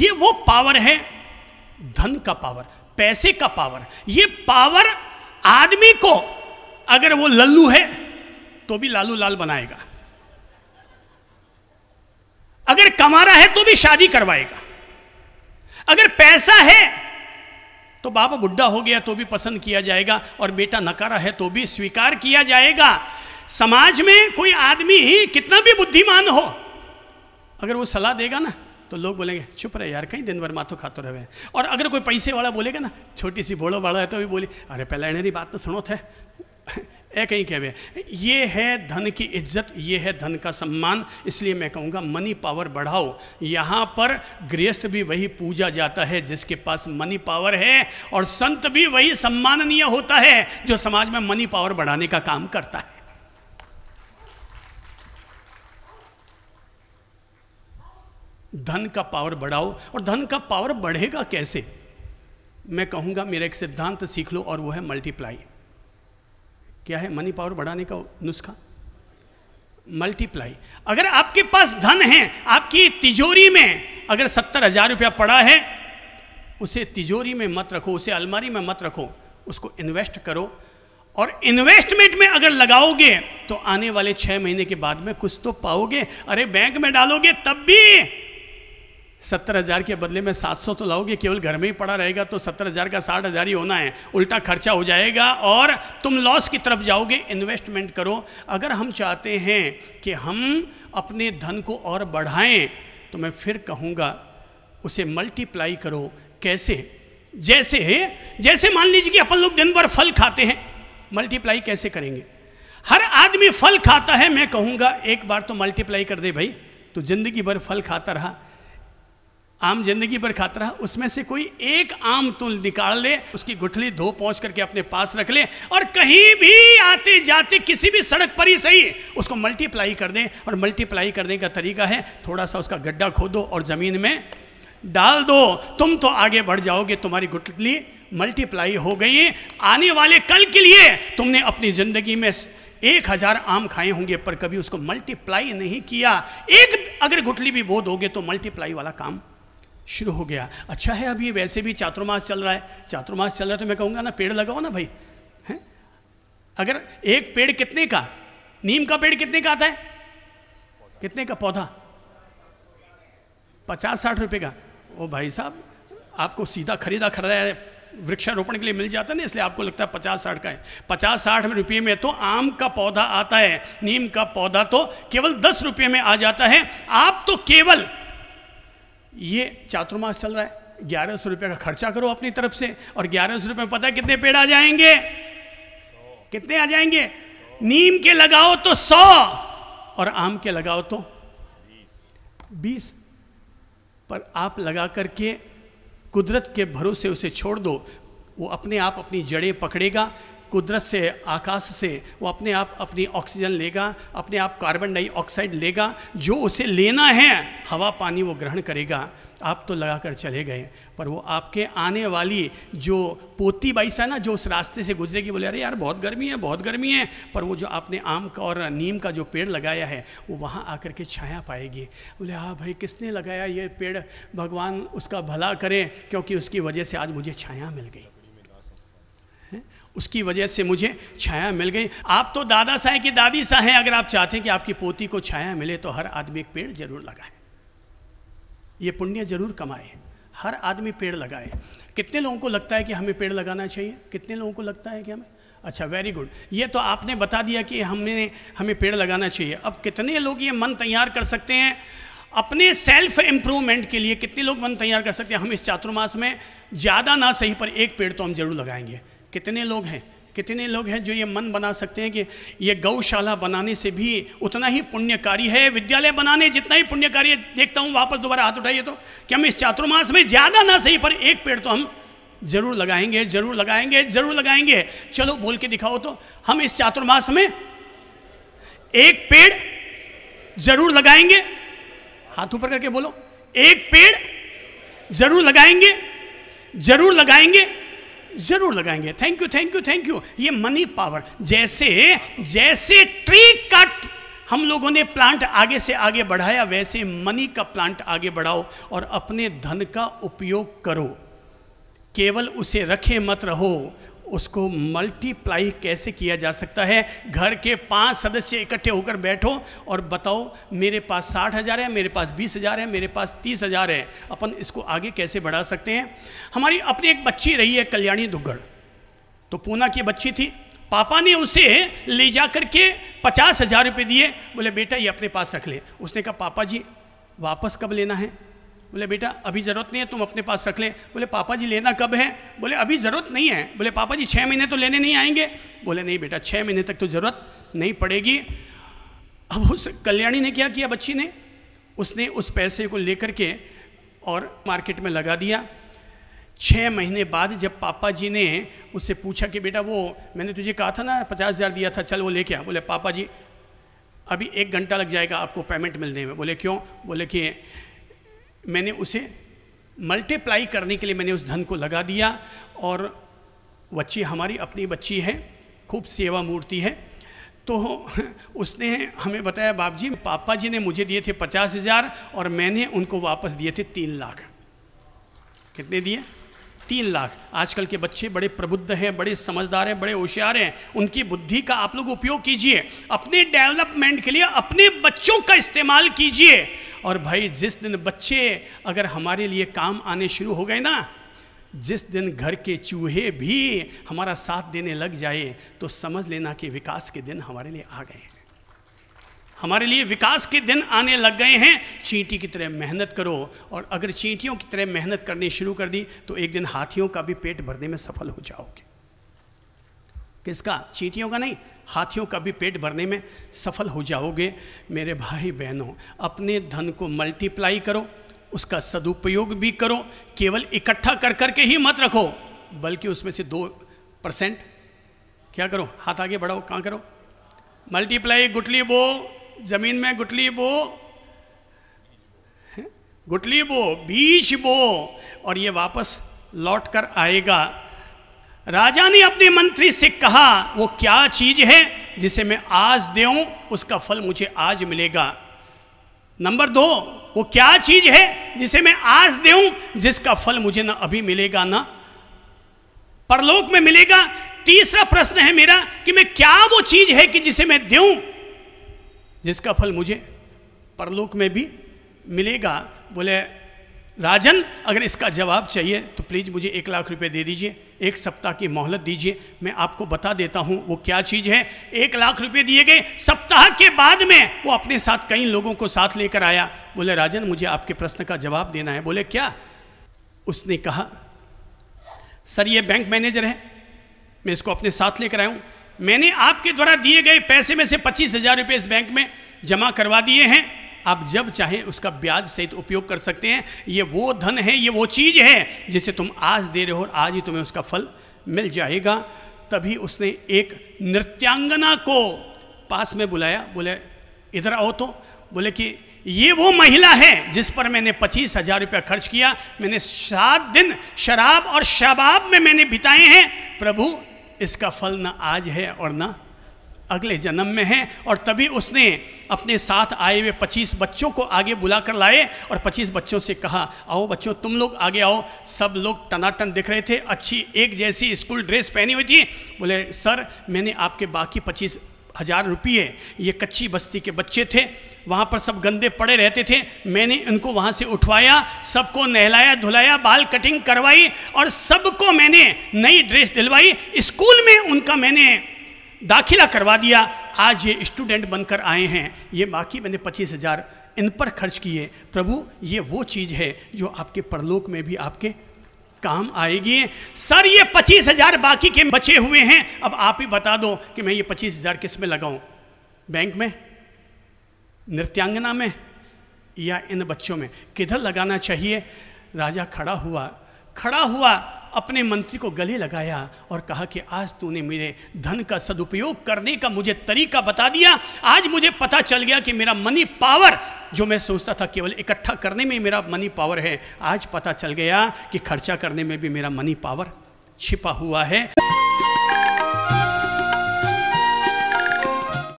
ये वो पावर है, धन का पावर पैसे का पावर ये पावर आदमी को, अगर वो लल्लू है तो भी लालू लाल बनाएगा। अगर कमारा है तो भी शादी करवाएगा। अगर पैसा है तो बाबा बुढ़ा हो गया तो भी पसंद किया जाएगा, और बेटा नकारा है तो भी स्वीकार किया जाएगा। समाज में कोई आदमी ही कितना भी बुद्धिमान हो, अगर वो सलाह देगा ना तो लोग बोलेंगे, चुप रहे यार, कहीं दिन भर माथो खाते रहे और अगर कोई पैसे वाला बोलेगा ना, छोटी सी बोलो बड़ा है तो भी बोले, अरे पहले मेरी बात तो सुनो थे। ए कहीं कहवे ये है धन की इज़्ज़त, ये है धन का सम्मान, इसलिए मैं कहूँगा मनी पावर बढ़ाओ। यहाँ पर गृहस्थ भी वही पूजा जाता है, जिसके पास मनी पावर है, और संत भी वही सम्माननीय होता है, जो समाज में मनी पावर बढ़ाने का काम करता है। धन का पावर बढ़ाओ और धन का पावर बढ़ेगा कैसे? मैं कहूँगा, मेरा एक सिद्धांत सीख लो और वो है मल्टीप्लाई क्या है मनी पावर बढ़ाने का नुस्खा? मल्टीप्लाई अगर आपके पास धन है, आपकी तिजोरी में अगर सत्तर हज़ार रुपया पड़ा है, उसे तिजोरी में मत रखो, उसे अलमारी में मत रखो, उसको इन्वेस्ट करो और इन्वेस्टमेंट में अगर लगाओगे तो आने वाले छह महीने के बाद में कुछ तो पाओगे। अरे बैंक में डालोगे, तब भी सत्तर हज़ार के बदले में सात सौ तो लाओगे, केवल घर में ही पड़ा रहेगा तो सत्तर हज़ार का साठ हज़ार ही होना है। उल्टा खर्चा हो जाएगा और तुम लॉस की तरफ़ जाओगे। इन्वेस्टमेंट करो। अगर हम चाहते हैं कि हम अपने धन को और बढ़ाएँ तो मैं फिर कहूँगा, उसे मल्टीप्लाई करो। कैसे? जैसे जैसे मान लीजिए कि अपन लोग दिन भर फल खाते हैं मल्टीप्लाई कैसे करेंगे? हर आदमी फल खाता है, मैं कहूँगा, एक बार तो मल्टीप्लाई कर दे भाई। तो ज़िंदगी भर फल खाता रहा। आम ज़िंदगी भर खाता रहा उसमें से कोई एक आम तुल निकाल ले, उसकी गुठली धो पहुँच करके अपने पास रख ले और कहीं भी आते जाते किसी भी सड़क पर ही सही, उसको मल्टीप्लाई कर दें। और मल्टीप्लाई करने का तरीका है थोड़ा सा उसका गड्ढा खोदो और ज़मीन में डाल दो। तुम तो आगे बढ़ जाओगे, तुम्हारी गुठली मल्टीप्लाई हो गई आने वाले कल के लिए तुमने अपनी ज़िंदगी में एक हज़ार आम खाए होंगे, पर कभी उसको मल्टीप्लाई नहीं किया। एक अगर गुठली भी बोध होगे तो मल्टीप्लाई वाला काम शुरू हो गया। अच्छा है अभी वैसे भी चातुर्मास चल रहा है। चातुर्मास चल रहा है तो मैं कहूँगा, ना, पेड़ लगाओ ना भाई। हैं? अगर एक पेड़ कितने का? नीम का पेड़ कितने का आता है? कितने का पौधा? पचास साठ रुपए का। ओ भाई साहब, आपको सीधा खरीदा खरीदा वृक्षारोपण के लिए मिल जाता है ना, इसलिए आपको लगता है पचास साठ का है। पचास साठ रुपये में तो आम का पौधा आता है। नीम का पौधा तो केवल दस रुपये में आ जाता है। आप तो केवल ये चातुर्मास चल रहा है। ग्यारह सौ रुपये का खर्चा करो अपनी तरफ़ से और ग्यारह सौ रुपये में पता है कितने पेड़ आ जाएँगे? कितने आ जाएँगे? नीम के लगाओ तो सौ और आम के लगाओ तो बीस। पर आप लगा करके कुदरत के भरोसे उसे छोड़ दो। वो अपने आप अपनी जड़ें पकड़ेगा। कुदरत से, आकाश से, वो अपने आप अपनी ऑक्सीजन लेगा, अपने आप कार्बन डाइऑक्साइड लेगा, जो उसे लेना है, हवा, पानी वो ग्रहण करेगा। आप तो लगा कर चले गए, पर वो आपके आने वाली जो पोती बाईस है ना, जो उस रास्ते से गुजरेगी, बोले, अरे यार, बहुत गर्मी है, बहुत गर्मी है। पर वो जो आपने आम का और नीम का जो पेड़ लगाया है, वो वहाँ आकर के छाया पाएगी। बोले हाँ भाई, किसने लगाया ये पेड़? भगवान उसका भला करें, क्योंकि उसकी वजह से आज मुझे छाया मिल गई। उसकी वजह से मुझे छाया मिल गई। आप तो दादा सा हैं कि दादी सा हैं, अगर आप चाहते हैं कि आपकी पोती को छाया मिले तो हर आदमी एक पेड़ ज़रूर लगाए। ये पुण्य ज़रूर कमाए। हर आदमी पेड़ लगाए। कितने लोगों को लगता है कि हमें पेड़ लगाना चाहिए? कितने लोगों को लगता है कि हमें? अच्छा वेरी गुड ये तो आपने बता दिया कि हमने, हमें पेड़ लगाना चाहिए। अब कितने लोग ये मन तैयार कर सकते हैं? अपने सेल्फ इम्प्रूवमेंट के लिए कितने लोग मन तैयार कर सकते हैं? हम इस चातुर्मास में ज़्यादा ना सही पर एक पेड़ तो हम ज़रूर लगाएँगे। कितने लोग हैं? कितने लोग हैं जो ये मन बना सकते हैं कि ये गौशाला बनाने से भी उतना ही पुण्यकारी है, विद्यालय बनाने जितना ही पुण्यकारी है। देखता हूँ वापस दोबारा हाथ उठाइए तो कि हम इस चातुर्मास में ज़्यादा ना सही, पर एक पेड़ तो हम ज़रूर लगाएँगे ज़रूर लगाएँगे ज़रूर लगाएँगे। चलो बोल के दिखाओ तो हम इस चातुर्मास में एक पेड़ ज़रूर लगाएँगे। हाथ ऊपर करके बोलो, एक पेड़ ज़रूर लगाएँगे ज़रूर लगाएँगे। ज़रूर लगाएँगे। Thank you thank you thank you ये मनी पावर जैसे जैसे ट्री कट हम लोगों ने प्लांट आगे से आगे बढ़ाया, वैसे मनी का प्लांट आगे बढ़ाओ और अपने धन का उपयोग करो। केवल उसे रखे मत रहो। उसको मल्टीप्लाई कैसे किया जा सकता है? घर के पाँच सदस्य इकट्ठे होकर बैठो और बताओ, मेरे पास साठ हज़ार है, मेरे पास बीस हज़ार है, मेरे पास तीस हज़ार है। अपन इसको आगे कैसे बढ़ा सकते हैं? हमारी अपनी एक बच्ची रही है कल्याणी दुग्गड़। तो पूना की बच्ची थी। पापा ने उसे ले जा कर के पचास हज़ार रुपये दिए। बोले, बेटा, ये अपने पास रख ले। उसने कहा, पापा जी, वापस कब लेना है? बोले, बेटा, अभी ज़रूरत नहीं है, तुम अपने पास रख ले। बोले, पापा जी, लेना कब है? बोले, अभी ज़रूरत नहीं है। बोले, पापा जी छः महीने तो लेने नहीं आएँगे। बोले, नहीं बेटा छः महीने तक तो ज़रूरत नहीं पड़ेगी। अब उस कल्याणी ने क्या किया, बच्ची ने? उसने उस पैसे को लेकर के और मार्केट में लगा दिया। छः महीने बाद जब पापा जी ने उससे पूछा कि, बेटा, वो, मैंने तुझे कहा था ना, पचास हज़ार दिया था, चल वो लेके आ। बोले, पापा जी, अभी एक घंटा लग जाएगा आपको पेमेंट मिलने में। बोले, क्यों? बोले कि मैंने उसे मल्टीप्लाई करने के लिए मैंने उस धन को लगा दिया और बच्ची हमारी अपनी बच्ची है, खूब सेवा मूर्ति है। तो उसने हमें बताया बाप जी पापा जी ने मुझे दिए थे पचास हज़ार और मैंने उनको वापस दिए थे तीन लाख। कितने दिए? तीन लाख। आजकल के बच्चे बड़े प्रबुद्ध हैं, बड़े समझदार हैं, बड़े होशियार हैं। उनकी बुद्धि का आप लोग उपयोग कीजिए। अपने डेवलपमेंट के लिए अपने बच्चों का इस्तेमाल कीजिए। और भाई, जिस दिन बच्चे अगर हमारे लिए काम आने शुरू हो गए ना, जिस दिन घर के चूहे भी हमारा साथ देने लग जाए तो समझ लेना कि विकास के दिन हमारे लिए आ गए हैं। हमारे लिए विकास के दिन आने लग गए हैं। चींटी की तरह मेहनत करो। और अगर चींटियों की तरह मेहनत करनी शुरू कर दी तो एक दिन हाथियों का भी पेट भरने में सफल हो जाओगे। किसका? चींटियों का नहीं, हाथियों का भी पेट भरने में सफल हो जाओगे। मेरे भाई बहनों अपने धन को मल्टीप्लाई करो, उसका सदुपयोग भी करो, केवल इकट्ठा कर करके ही मत रखो, बल्कि उसमें से दो परसेंट क्या करो? हाथ आगे बढ़ाओ, कहाँ करो? मल्टीप्लाई गुटली बो ज़मीन में गुटली बो गुटली बो बीज बो, और ये वापस लौट कर आएगा। राजा ने अपने मंत्री से कहा, वो क्या चीज़ है जिसे मैं आज देऊं? उसका फल मुझे आज मिलेगा। नंबर दो, वो क्या चीज़ है जिसे मैं आज देऊं? जिसका फल मुझे ना अभी मिलेगा ना? परलोक में मिलेगा। तीसरा प्रश्न है मेरा कि मैं क्या वो चीज़ है कि जिसे मैं दूँ जिसका फल मुझे परलोक में भी मिलेगा। बोले, राजन, अगर इसका जवाब चाहिए तो प्लीज़ मुझे एक लाख रुपए दे दीजिए, एक सप्ताह की मोहलत दीजिए, मैं आपको बता देता हूँ वो क्या चीज़ है। एक लाख रुपए दिए गए, सप्ताह के बाद में वो अपने साथ कई लोगों को साथ लेकर आया। बोले, राजन, मुझे आपके प्रश्न का जवाब देना है। बोले, क्या? उसने कहा, सर, ये बैंक मैनेजर है, मैं इसको अपने साथ लेकर आया हूँ। मैंने आपके द्वारा दिए गए पैसे में से पच्चीस हज़ार रुपये इस बैंक में जमा करवा दिए हैं। आप जब चाहें उसका ब्याज सहित उपयोग कर सकते हैं। ये वो धन है, ये वो चीज़ है जिसे तुम आज दे रहे हो और आज ही तुम्हें उसका फल मिल जाएगा। तभी उसने एक नृत्यांगना को पास में बुलाया, बोले, इधर आओ तो। बोले कि, ये वो महिला है जिस पर मैंने पच्चीस हज़ार रुपया खर्च किया। मैंने सात दिन शराब और शबाब में मैंने बिताए हैं। प्रभु इसका फल ना आज है और ना अगले जन्म में है। और तभी उसने अपने साथ आए हुए पच्चीस बच्चों को आगे बुला कर लाए और पच्चीस बच्चों से कहा, आओ बच्चों, तुम लोग आगे आओ। सब लोग टनाटन दिख रहे थे। अच्छी एक जैसी स्कूल ड्रेस पहनी हुई थी। बोले, सर, मैंने आपके बाकी पच्चीस हज़ार रुपये, ये कच्ची बस्ती के बच्चे थे। वहाँ पर सब गंदे पड़े रहते थे। मैंने इनको वहाँ से उठवाया, सबको नहलाया, धुलाया, बाल कटिंग करवाई और सबको मैंने नई ड्रेस दिलवाई। स्कूल में उनका मैंने दाखिला करवा दिया। आज ये स्टूडेंट बनकर आए हैं। ये बाकी मैंने पच्चीस हज़ार इन पर खर्च किए। प्रभु, ये वो चीज़ है जो आपके परलोक में भी आपके काम आएगी। सर, ये पच्चीस हज़ार बाकी के बचे हुए हैं। अब आप ही बता दो कि मैं ये पच्चीस हज़ार किसमें लगाऊँ? बैंक में? नृत्यांगना में या इन बच्चों में? किधर लगाना चाहिए? राजा खड़ा हुआ खड़ा हुआ, अपने मंत्री को गले लगाया और कहा कि आज तूने मेरे धन का सदुपयोग करने का मुझे तरीका बता दिया। आज मुझे पता चल गया कि मेरा मनी पावर जो मैं सोचता था केवल इकट्ठा करने में मेरा मनी पावर है, आज पता चल गया कि खर्चा करने में भी मेरा मनी पावर छिपा हुआ है।